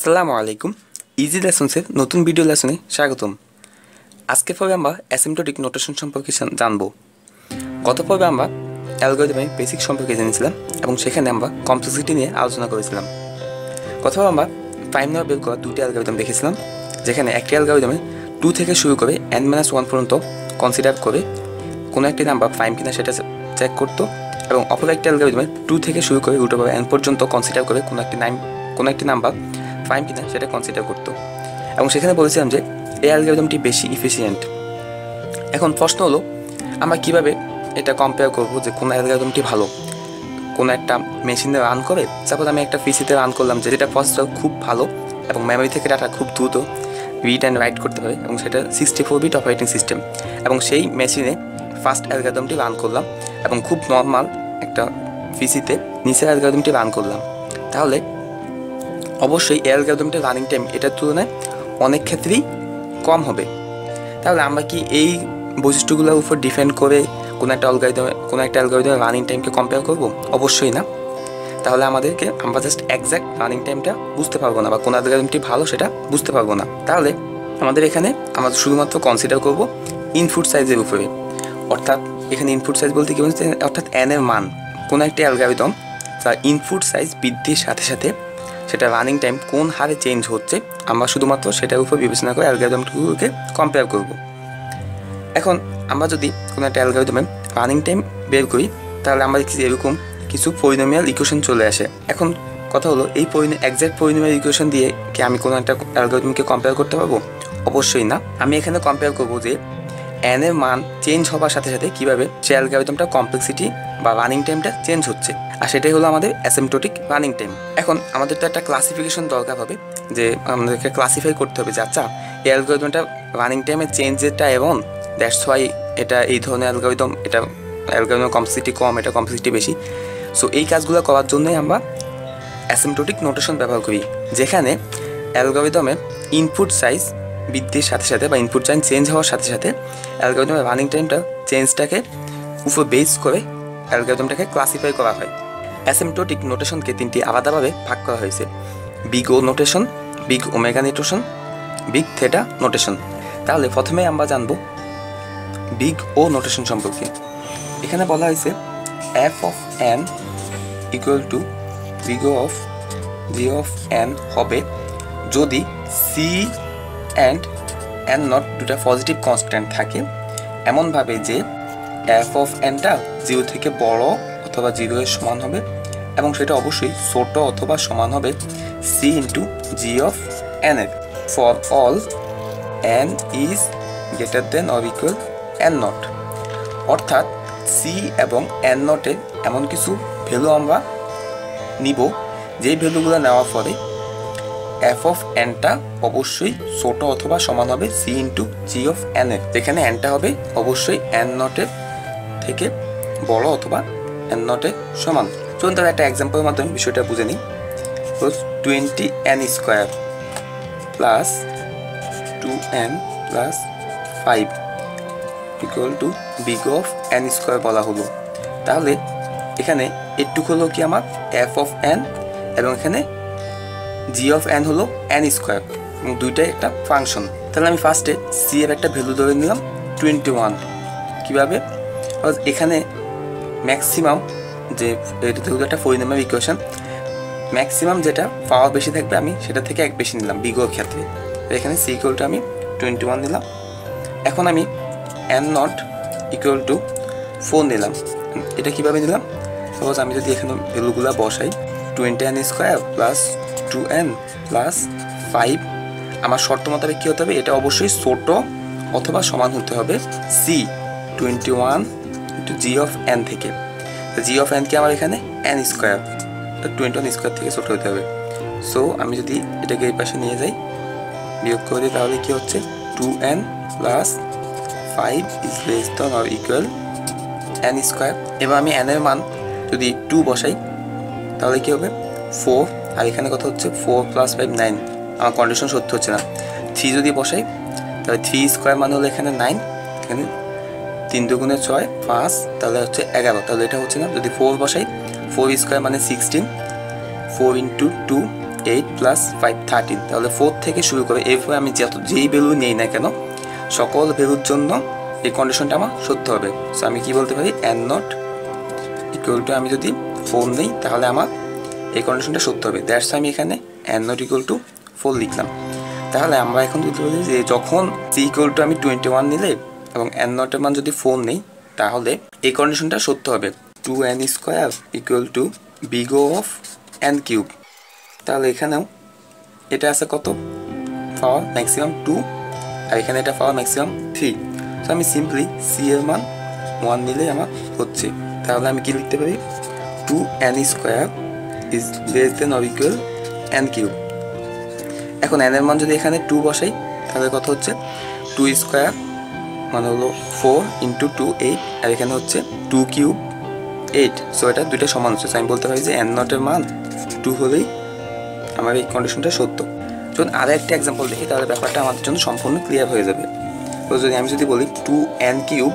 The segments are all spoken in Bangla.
আসসালামু আলাইকুম। ইজি লেসন্সের নতুন ভিডিও লেসনে স্বাগতম। আজকে পর্বে আমরা অ্যাসিমটোটিক নোটেশন সম্পর্কে জান- জানব। গত পর্বে আমরা অ্যালগোরিদমের বেসিক সম্পর্কে জেনেছিলাম এবং সেখানে আমরা কমপ্লেক্সিটি নিয়ে আলোচনা করেছিলাম। কোথাও আমরা প্রাইম নেওয়া বের করা দুটি অ্যালগোরিদম দেখেছিলাম, যেখানে একটি অ্যালগোরিদমে টু থেকে শুরু করে এন মাইনাস ওয়ান পর্যন্ত কনসিডার করে কোনো একটি নাম্বার প্রাইম কিনা সেটা চেক করতো এবং অপর একটি অ্যালগোরিদমে টু থেকে শুরু করে রুট এন পর্যন্ত কনসিডার করে কোনো একটি নাইম কোনো একটি নাম্বার প্রাইম কিনা সেটা কনসিডার করতো। এবং সেখানে বলেছিলাম যে, এই অ্যালগোরিদমটি বেশি ইফিসিয়েন্ট এখন প্রশ্ন হলো, আমরা কীভাবে এটা কম্পেয়ার করব যে কোন অ্যালগোরিদমটি ভালো? কোনো একটা মেশিনে রান করে? সাপোজ আমি একটা পিসিতে রান করলাম যে, যেটা প্রসেসর খুব ভালো এবং মেমোরি থেকে ডাটা খুব দ্রুত রিড অ্যান্ড রাইট করতে পারে এবং সেটা sixty four bit operating system এবং সেই মেশিনে ফার্স্ট অ্যালগোরিদমটি রান করলাম এবং খুব নর্মাল একটা পিসিতে নিচের অ্যালগোরিদমটি রান করলাম। তাহলে অবশ্যই এই অ্যালগোরিদমটির রানিং টাইম এটার তুলনায় অনেক ক্ষেত্রেই কম হবে। তাহলে আমরা কি এই বৈশিষ্ট্যগুলোর উপর ডিপেন্ড করে কোনো একটা অ্যালগোরিদমে কোনো একটা অ্যালগোরিদমের রানিং টাইমকে কম্পেয়ার করব? অবশ্যই না। তাহলে আমাদেরকে আমরা জাস্ট একজ্যাক্ট রানিং টাইমটা বুঝতে পারব না বা কোন অ্যালগোরিদমটি ভালো সেটা বুঝতে পারব না। তাহলে আমাদের এখানে আমরা শুধুমাত্র কনসিডার করব ইনপুট সাইজের উপরে। অর্থাৎ এখানে ইনপুট সাইজ বলতে কি বলছে অর্থাৎ এন এর মান। কোনো একটা অ্যালগোরিদম তার ইনপুট সাইজ বৃদ্ধির সাথে সাথে সেটা রানিং টাইম কোন হারে চেঞ্জ হচ্ছে, আমরা শুধুমাত্র সেটার উপর বিবেচনা করে অ্যালগোরিদমগুলোকে কম্পেয়ার করব। এখন আমরা যদি কোনো একটা অ্যালগোরিদমে রানিং টাইম বের করি, তাহলে আমরা দেখছি এরকম কিছু পরিণমিয়াল ইকুয়েশন চলে আসে। এখন কথা হলো, এই একজ্যাক্ট পরিণমিয়াল ইকুয়েশন দিয়ে কি আমি কোনো একটা অ্যালগোরিদমকে কম্পেয়ার করতে পারব? অবশ্যই না। আমি এখানে কম্পেয়ার করব যে এর মান চেঞ্জ হওয়ার সাথে সাথে কীভাবে সে অ্যালগোরিদমটা কমপ্লেক্সিটি বা রানিং টাইমটা চেঞ্জ হচ্ছে। আর সেটাই হলো আমাদের অ্যাসেমটোটিক রানিং টাইম এখন আমাদের তো একটা ক্লাসিফিকেশন দরকার হবে, যে আমাদেরকে ক্লাসিফাই করতে হবে যে আচ্ছা এই অ্যালগোরিদমটা রানিং টাইমে চেঞ্জেরটা এবং দ্যাটস ওয়াই এটা এই ধরনের অ্যালগোরিদম এটা অ্যালগোরিদম কমপ্লেক্সিটি কম, এটা কমপ্লেক্সিটি বেশি। সো এই কাজগুলো করার জন্যই আমরা অ্যাসিমটোটিক নোটেশন ব্যবহার করি, যেখানে অ্যালগোরিদমের ইনপুট সাইজ বৃদ্ধির সাথে সাথে বা ইনপুট সাইজ চেঞ্জ হওয়ার সাথে সাথে অ্যালগোরিদমের রানিং টাইমটা চেঞ্জটাকে উপর বেস করে অ্যালগোরিদমটাকে ক্লাসিফাই করা হয়। অ্যাসেমটোটিক নোটেশনকে তিনটি আলাদাভাবে ভাগ করা হয়েছে। Big O notation big omega notation big theta notation তাহলে প্রথমে আমরা জানব বিগ ও নোটেশন সম্পর্কে। এখানে বলা হয়েছে f of n equal to big of g of n হবে যদি সি অ্যান্ড এন নট দুটা পজিটিভ কনস্ট্যান্ট থাকে, এমনভাবে যে এফ অফ এনটা জিরো থেকে বড় অথবা জিরো এর সমান হবে, এবং সেটা অবশ্যই ছোট অথবা সমান হবে c into g of n এর। For all n is greater than or equal n not অর্থাৎ সি এবং এন নটের এমন কিছু ভ্যালু আমরা নিব, যেই ভ্যালুগুলো নেওয়ার পরে এফ অফ এনটা অবশ্যই ছোট অথবা সমান হবে c into g of n এর। যেখানে এনটা হবে অবশ্যই এন নটের থেকে বড় অথবা এন নটের সমান। চলুন তাহলে একটা এক্সাম্পলের মাধ্যমে বিষয়টা বুঝে নিই। Twenty n square plus two n plus five equal to big of n square বলা হলো। তাহলে এখানে এটুক হলো কি আমার এফ অফ এন এবং এখানে জি অফ এন হলো এন স্কোয়ার এবং দুইটাই একটা ফাংশন তাহলে আমি ফার্স্টে সি এর একটা ভ্যালু ধরে নিলাম টোয়েন্টি ওয়ান কীভাবে এখানে ম্যাক্সিমাম যে, এটা যেহেতু একটা পরিণামের ইকুয়েশন ম্যাক্সিমাম যেটা পাওয়ার বেশি থাকবে, আমি সেটা থেকে এক বেশি নিলাম বিগোর ক্ষেত্রে। এখানে সি ইকুয়ালটা আমি টোয়েন্টি ওয়ান নিলাম। এখন আমি n not equal to four নিলাম। এটা কীভাবে নিলাম? সাপোজ আমি যদি এখানে ভ্যালুগুলো বসাই twenty n square plus two n plus five. আমার শর্ত মোতাবেক কী হতে হবে? এটা অবশ্যই ছোট অথবা সমান হতে হবে c twenty one into g of n থেকে জি অফ এন কি আমার এখানে? N square twenty one square থেকে ছোট হতে হবে। সো আমি যদি এটাকে এই পাশে নিয়ে যাই, বিয়োগ করে দিই, তাহলে কী হচ্ছে? Two n plus five is less than or equal n square এবার আমি এন এর মান যদি টু বসাই, তাহলে কী হবে? ফোর আর এখানে কথা হচ্ছে ফোর প্লাস ফাইভ নাইন আমার কন্ডিশন সত্যি হচ্ছে না। থ্রি যদি বসাই, তাহলে থ্রি স্কোয়ার মানে হলো এখানে নাইন এখানে তিন দুগুণে ছয় পাঁচ তাহলে হচ্ছে এগারো। তাহলে এটা হচ্ছে না, যদি ফোর বসাই ফোর স্কোয়ার মানে sixteen four into two eight plus five thirteen তাহলে ফোর থেকে শুরু করে এরপরে আমি যত, যেই ভ্যালু নেই না কেন, সকল ভ্যালুর জন্য এই কন্ডিশনটা আমার সত্য হবে। সো আমি কি বলতে পারি? এন নট ইকুয়াল টু আমি যদি ফোর নেই, তাহলে আমার কন্ডিশনটা সত্য হবে। দ্যাটস আমি এখানে n not equal to four লিখলাম। তাহলে আমরা এখন বলতে পারি যে যখন সি ইকুয়াল টু আমি টোয়েন্টি ওয়ান নিলে এবং এন নটের মান যদি ফোর নেই, তাহলে এই কন্ডিশনটা সত্য হবে। Two n square equal to big O of n cube তাহলে এখানেও এটা আছে কত? পাওয়ার ম্যাক্সিমাম টু আর এখানে এটা পাওয়ার ম্যাক্সিমাম থ্রি তো আমি সিম্পলি সি এর মান ওয়ান নিলেই আমার হচ্ছে। তাহলে আমি কি লিখতে পারি? Two n square is less than or equal n cube এখন এর মান যদি এখানে টু বসাই, তাহলে কত হচ্ছে? টু স্কোয়ার মানে হলো ফোর ইন্টু টু এইট আর এখানে হচ্ছে টু কিউব এইট সো এটা দুইটা সমান হচ্ছে। আমি বলতে পারি যে এন নটের মান টু হলেই আমার এই কন্ডিশনটা সত্য। যখন আরও একটা এক্সাম্পল দেখি, তাহলে ব্যাপারটা আমাদের জন্য সম্পূর্ণ ক্লিয়ার হয়ে যাবে। তো যদি আমি যদি বলি two n cube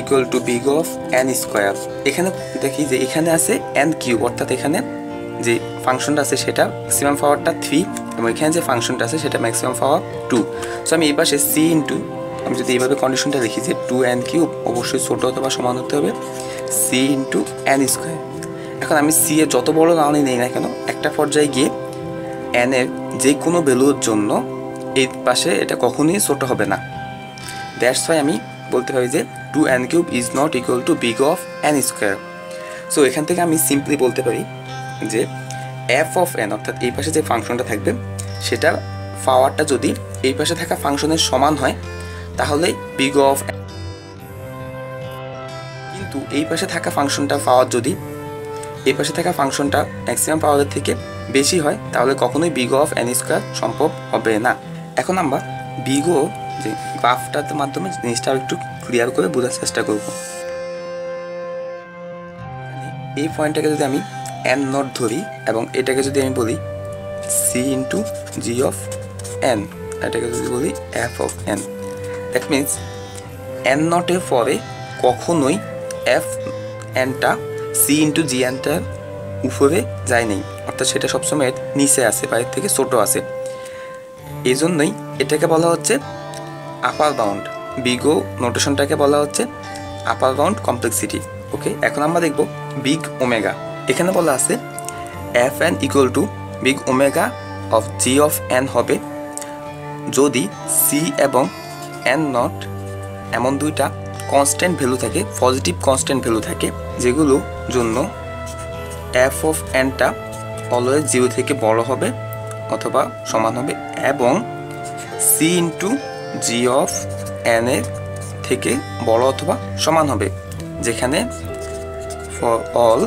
equal to big of n square এখানে দেখি যে এখানে আছে এন কিউব অর্থাৎ এখানে যে ফাংশনটা আছে সেটা ম্যাক্সিমাম পাওয়ারটা থ্রি এবং এখানে যে ফাংশনটা আছে সেটা ম্যাক্সিমাম পাওয়ার টু সো আমি এই পাশে সি ইন্টু আমি যদি এইভাবে কন্ডিশনটা লিখি যে টু এন কিউব অবশ্যই ছোটো অথবা সমান হতে হবে। সি ইন্টু এন স্কোয়ার এখন আমি সি এর যত বড় রাউন্ডই নেই না কেন, একটা পর্যায়ে গিয়ে এর যে কোনো ভ্যালুর জন্য এই পাশে এটা কখনোই ছোট হবে না। দ্যাটস ওয়াই আমি বলতে পারি যে two n cube is not equal to big of n square so এখান থেকে আমি সিম্পলি বলতে পারি যে এফ অফ এন অর্থাৎ এই পাশে যে ফাংশনটা থাকবে, সেটার পাওয়ারটা যদি এই পাশে থাকা ফাংশনের সমান হয়, তাহলে বিগ অফ কিন্তু এই পাশে থাকা ফাংশনটা পাওয়ার যদি এই পাশে থাকা ফাংশনটা ম্যাক্সিমাম পাওয়ারের থেকে বেশি হয়, তাহলে কখনোই বিগো অফ এন স্কোয়ার সম্ভব হবে না। এখন আমরা বিগো যে গ্রাফটার মাধ্যমে জিনিসটা একটু ক্লিয়ার করে বোঝার চেষ্টা করব। এই পয়েন্টটাকে যদি আমি এন নট ধরি এবং এটাকে যদি আমি বলি C into G of N এটাকে যদি বলি F of N that means N নটের পরে কখনোই এফ এনটা সি ইন্টু জি এনটার উপরে যায়নি অর্থাৎ সেটা সবসময় নিচে আছে বা এর থেকে ছোটো আছে এই জন্যই এটাকে বলা হচ্ছে আপার বাউন্ড বিগো নোটেশনটাকে বলা হচ্ছে আপার বাউন্ড কমপ্লেক্সিটি ওকে এখন আমরা দেখব বিগ ওমেগা এখানে বলা আছে f n equal to big omega of g of n হবে। যদি সি এবং এন নট এমন দুইটা কনস্ট্যান্ট ভ্যালু থাকে পজিটিভ কনস্ট্যান্ট ভ্যালু থাকে, যেগুলো জন্য এফ অফ এনটা অলওয়েজ জিরো থেকে বড় হবে অথবা সমান হবে এবং c into g of n এর থেকে বড় অথবা সমান হবে, যেখানে for all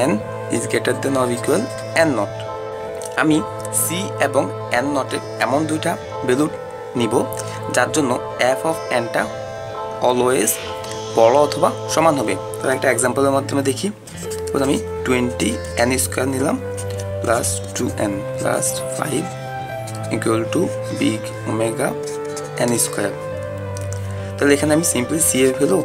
n is greater than or equal n not আমি সি এবং এন নটের এমন দুইটা ভ্যালু নিব, যার জন্য এফ অফ এনটা অলওয়েজ বড় অথবা সমান হবে। তো একটা এক্সাম্পলের মাধ্যমে দেখি। তখন আমি টোয়েন্টি এন স্কোয়ার নিলাম plus two n plus five equal to big omega n square তাহলে এখানে আমি সিম্পলি সি এর ভ্যালু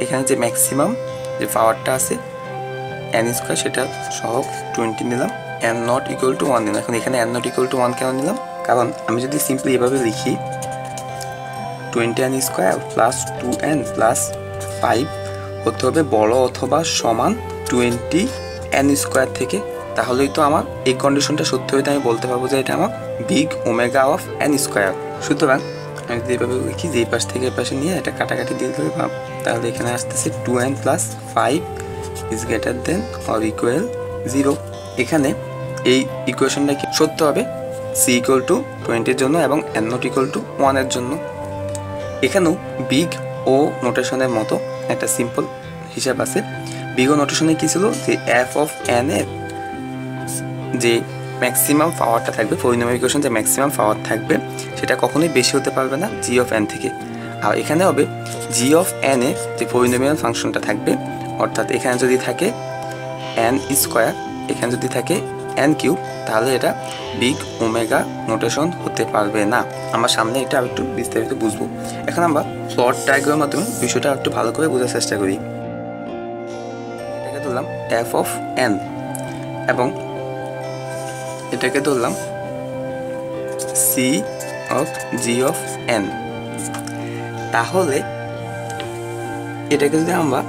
এখানে যে ম্যাক্সিমাম যে পাওয়ারটা আছে এন স্কোয়ার সেটা সহ টোয়েন্টি নিলাম। N not equal to one নিলাম। এখন এখানে n not equal to one কেন নিলাম? কারণ আমি যদি সিম্পলি এভাবে লিখি twenty n square plus two n plus five হতে হবে বড় অথবা সমান টোয়েন্টি এন স্কোয়ার থেকে। তাহলেই তো আমার এই কন্ডিশনটা সত্যি হইতে আমি বলতে পারব যে এটা আমার big omega of n square সুতরাং আমি যদি এভাবে লিখি যে পাশ থেকে এই পাশে নিয়ে এটা কাটাকাটি দিয়ে দিলে তাহলে এখানে আসতেছে two n plus five is greater than or equal zero এখানে এই ইকুয়েশনটা কি সত্য হবে? সি ইকুয়াল টু টোয়েন্টির জন্য এবং এন নট ইকুয়াল টু ওয়ানের জন্য। এখানেও বিগ ও নোটেশনের মতো একটা সিম্পল হিসাব আছে। বিগ ও নোটেশনে কী ছিল? যে এফ অফ এন এর যে ম্যাক্সিমাম পাওয়ারটা থাকবে পরিণামিকেশন যে ম্যাক্সিমাম পাওয়ার থাকবে, সেটা কখনোই বেশি হতে পারবে না জি অফ এন থেকে। আর এখানে হবে জি অফ এন এ যে পরিণামিয়াল ফাংশনটা থাকবে অর্থাৎ এখানে যদি থাকে এন স্কোয়ার এখানে যদি থাকে এন কিউব তাহলে এটা বিগ ওমেগা নোটেশন হতে পারবে না। আমরা সামনে এটা একটু বিস্তারিত বুঝব। এখন আমরা প্লট ডায়াগ্রামের মাধ্যমে বিষয়টা একটু ভালো করে বোঝার চেষ্টা করি। এটাকে ধরলাম এফ অফ এন এবং এটাকে ধরলাম c of g of n তাহলে এটাকে যদি আমরা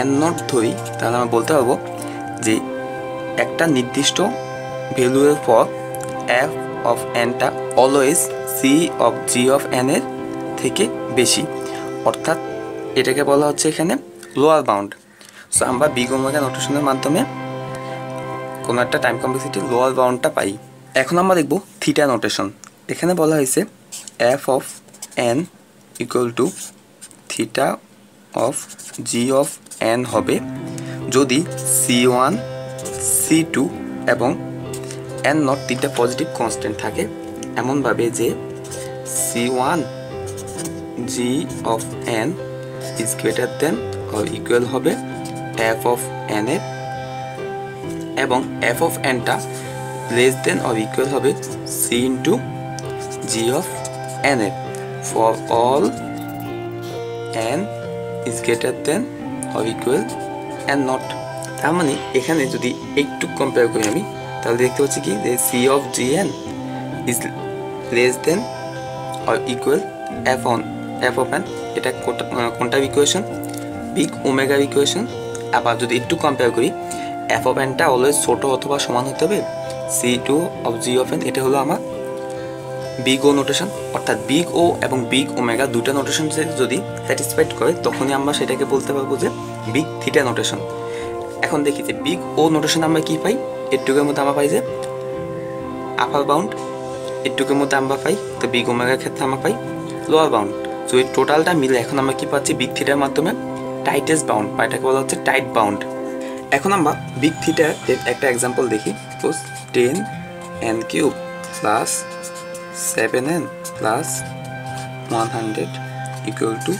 এন নট ধরি তাহলে আমরা বলতে পারব যে একটা নির্দিষ্ট ভ্যালুয়ের পর F of এনটা always c of g of n এর থেকে বেশি। অর্থাৎ এটাকে বলা হচ্ছে এখানে লোয়ার বাউন্ড সো আমরা বিগ ওমেগা নোটেশনের মাধ্যমে কোনো একটা টাইম কমপ্লেক্সিটি লোয়ার বাউন্ডটা পাই। এখন আমরা দেখব থিটা নোটেশন এখানে বলা হয়েছে f of n equal to theta of g of n হবে। যদি সি ওয়ান সি টু এবং এন নট তিনটা পজিটিভ কনস্ট্যান্ট থাকে, এমনভাবে যে c one g of n is greater than or equal হবে এফ অফ এন এর, এবং এফ অফ এনটা লেস দেন অর ইকুয়াল হবে c into g of n এর। For all n is greater than or equal n not তার মানে এখানে যদি একটু কম্পেয়ার করি আমি, তাহলে দেখতে পাচ্ছি কি? যে c of g n is less than or equal f on f of n এটা কোনটা ইকুয়েশন বিগ ওমেগার ইকুয়েশন আবার যদি একটু কম্পেয়ার করি এফ অফ এনটা অলওয়েজ ছোট অথবা সমান হতে হবে C two of G of N এটা হলো আমার বিগ ও নোটেশন অর্থাৎ বিগ ও এবং বিগ ওমেগা দুটা নোটেশন যদি স্যাটিসফাইড করে, তখনই আমরা সেটাকে বলতে পারব যে বিগ থিটা নোটেশন এখন দেখি যে বিগ ও নোটেশন আমরা কি পাই? এটুকের মধ্যে আমরা পাই যে আপার বাউন্ড এটুকের মধ্যে আমরা পাই তো বিগ ওমেগার ক্ষেত্রে আমরা পাই লোয়ার বাউন্ড তো এই টোটালটা মিলে এখন আমরা কি পাচ্ছি? বিগ থিটার মাধ্যমে টাইটেস্ট বাউন্ড বা এটাকে বলা হচ্ছে টাইট বাউন্ড এখন আমরা বিগ থিটার একটা এক্সাম্পল দেখি। Ten n cube plus seven plus one hundred equal to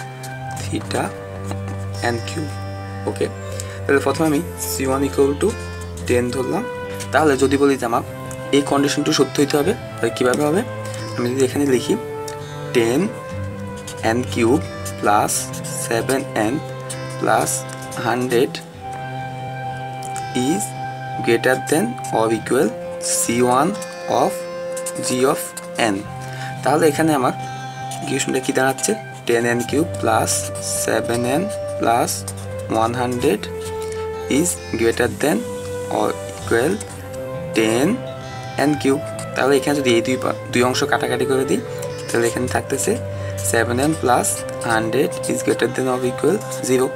theta n cube okay তাহলে প্রথমে আমি c one equal to ten ধরলাম। তাহলে যদি বলি যে আমার এই কন্ডিশনটু সত্য হইতে হবে, তাহলে কীভাবে হবে? আমি যদি এখানে লিখি ten n cube plus seven n plus hundred is greater than or equal c one of g of n তাহলে এখানে আমার ইকুয়েশনটা কী দাঁড়াচ্ছে? Ten n cube plus seven n plus one hundred is greater than or equal ten n cube তাহলে এখানে যদি এই দুই দুই অংশ কাটাকাটি করে দিই, তাহলে এখানে থাকতেছে seven n plus hundred is greater than of equal zero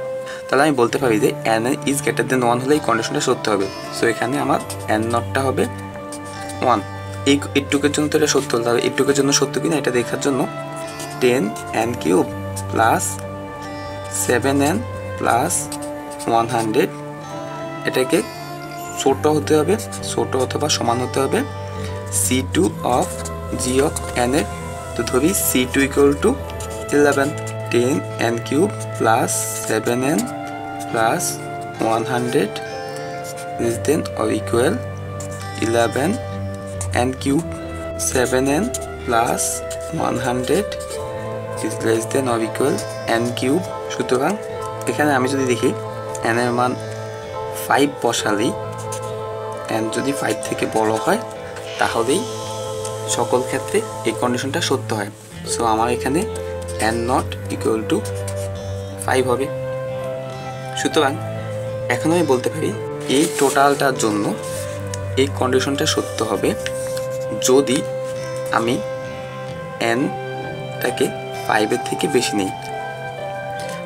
তাহলে আমি বলতে পারি যে n is greater than one হলে এই কন্ডিশনটা সত্য হবে। সো এখানে আমার এন নটটা হবে ওয়ান এই এইটুকের জন্য তো এটা সত্য হলো তাহলে এটুকের জন্য সত্য কিনা, এটা দেখার জন্য ten n cube plus seven n plus one hundred এটাকে ছোট হতে হবে, ছোট অথবা সমান হতে হবে c two of g of n এর, তো ধরি c two equal to eleven ten n cube plus seven n plus one hundred is than or equal eleven cube seven n plus one hundred is less than or equal n সুতরাং এখানে আমি যদি দেখি এন এর মান ফাইভ বসালেই এন যদি ফাইভ থেকে বড় হয়, তাহলেই সকল ক্ষেত্রে এই কন্ডিশনটা সত্য হয়। সো আমার এখানে n not equal to five হবে। সুতরাং এখন আমি বলতে পারি, এই টোটালটার জন্য এই কন্ডিশনটা সত্য হবে। যদি আমি এনটাকে ফাইভের থেকে বেশি নেই,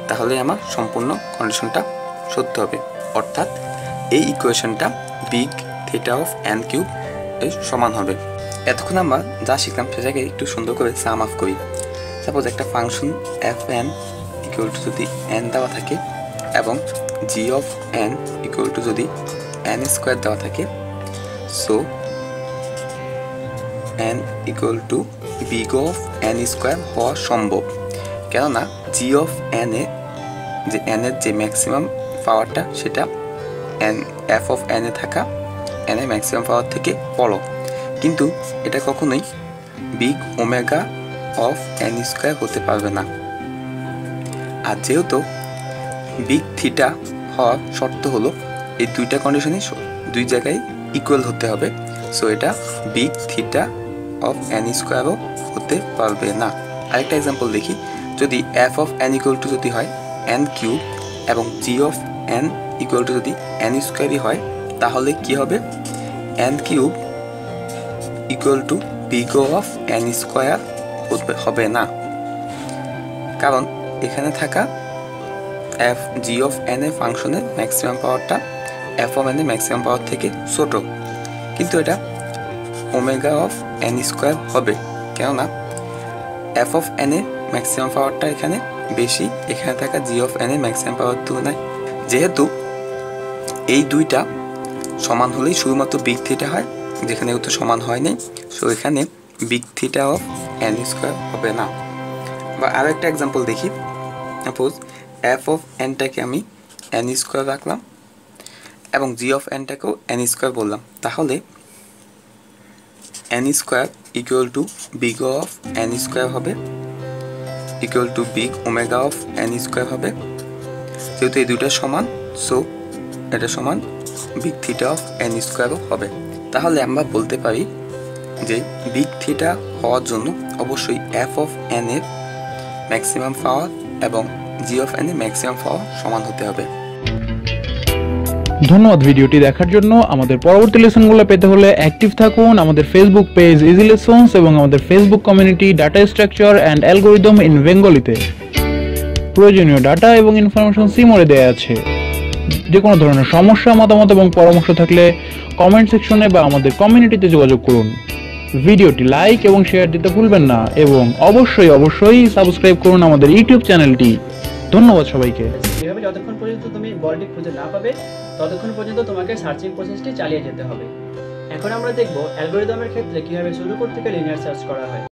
তাহলে আমার সম্পূর্ণ কন্ডিশনটা সত্য হবে। অর্থাৎ এই ইকুয়েশনটা big theta of n cube এর সমান হবে। এতক্ষণ আমরা যা শিখলাম সেটাকে একটু সুন্দর করে সাম অফ করি। সাপোজ একটা function F N equal to যদি এন দেওয়া থাকে এবং G of N equal to যদি এন স্কোয়ার দেওয়া থাকে so N equal to big of N square হওয়া সম্ভব। কেননা জি অফ এন এ যে এন এর যে ম্যাক্সিমাম পাওয়ারটা সেটা এন এফ অফ এন এ থাকা এন এর ম্যাক্সিমাম পাওয়ার থেকে বড়। কিন্তু এটা কখনোই big omega of N square হতে পারবে না। আর যেহেতু বিগ থিটা হওয়ার শর্ত হলো, এই দুইটা কন্ডিশনই দুই জায়গায় ইকুয়াল হতে হবে। সো এটা বিগ থিটা অফ এন স্কোয়ারও হতে পারবে না। আরেকটা এক্সাম্পল দেখি। যদি F of N equal to যদি হয় এন কিউব এবং G of N equal to যদি এন স্কোয়ারই হয়, তাহলে কি হবে? N cube equal to big O of N square হবে না। কারণ এখানে থাকা এফ জি অফ এন এর ফাংশনের ম্যাক্সিমাম পাওয়ারটা এফ অফ এন এর ম্যাক্সিমাম পাওয়ার থেকে ছোট। কিন্তু এটা ওমেগা অফ এন স্কোয়ার হবে। কেননা এফ অফ এন এর ম্যাক্সিমাম পাওয়ারটা এখানে বেশি, এখানে থাকা জি অফ এন এর ম্যাক্সিমাম পাওয়ার তুলনায়। যেহেতু এই দুইটা সমান হলেই শুধুমাত্র বিগ থিটা হয়, যেখানে তো সমান হয় নাই সো এখানে big theta of N square হবে না। বা আরও একটা এক্সাম্পল দেখি। সাপোজ এফ অফ এনটাকে আমি এন স্কোয়ার রাখলাম, এবং জি অফ এনটাকেও এন স্কোয়ার বললাম। তাহলে N square equal to big of N square হবে equal to big omega of N square হবে। যেহেতু এই দুটো সমান সো এটা সমান বিগ থিটা অফ এন স্কোয়ারও হবে। তাহলে আমরা বলতে পারি যে বিগ থিটা হওয়ার জন্য অবশ্যই এফ অফ এন এর ম্যাক্সিমাম পাওয়ার এবং জি অফ এন এর ম্যাক্সিমাম পাওয়ার সমান হতে হবে। ধন্যবাদ ভিডিওটি দেখার জন্য। আমাদের পরবর্তী লেসনগুলো পেতে হলে অ্যাক্টিভ থাকুন। আমাদের ফেসবুক পেজ ইজি লেসন্স এবং আমাদের Facebook community data structure and algorithm in বেঙ্গলিতে প্রয়োজনীয় ডাটা এবং ইনফরমেশন সিমোরে দেওয়া আছে। যে কোনো ধরনের সমস্যা, মতামত এবং পরামর্শ থাকলে কমেন্ট সেকশনে বা আমাদের কমিউনিটিতে যোগাযোগ করুন। ভিডিওটি লাইক এবং শেয়ার দিতে ভুলবেন না এবং অবশ্যই অবশ্যই সাবস্ক্রাইব করুন আমাদের ইউটিউব চ্যানেলটি ধন্যবাদ সবাইকে। এভাবে যতক্ষণ পর্যন্ত তুমি বলটি খুঁজে না পাবে, ততক্ষণ পর্যন্ত তোমাকে সার্চিং প্রসেসটি চালিয়ে যেতে হবে। এখন আমরা দেখব অ্যালগোরিদমের ক্ষেত্রে কীভাবে শুরু করতে গেলে লিনিয়ার সার্চ করা হয়।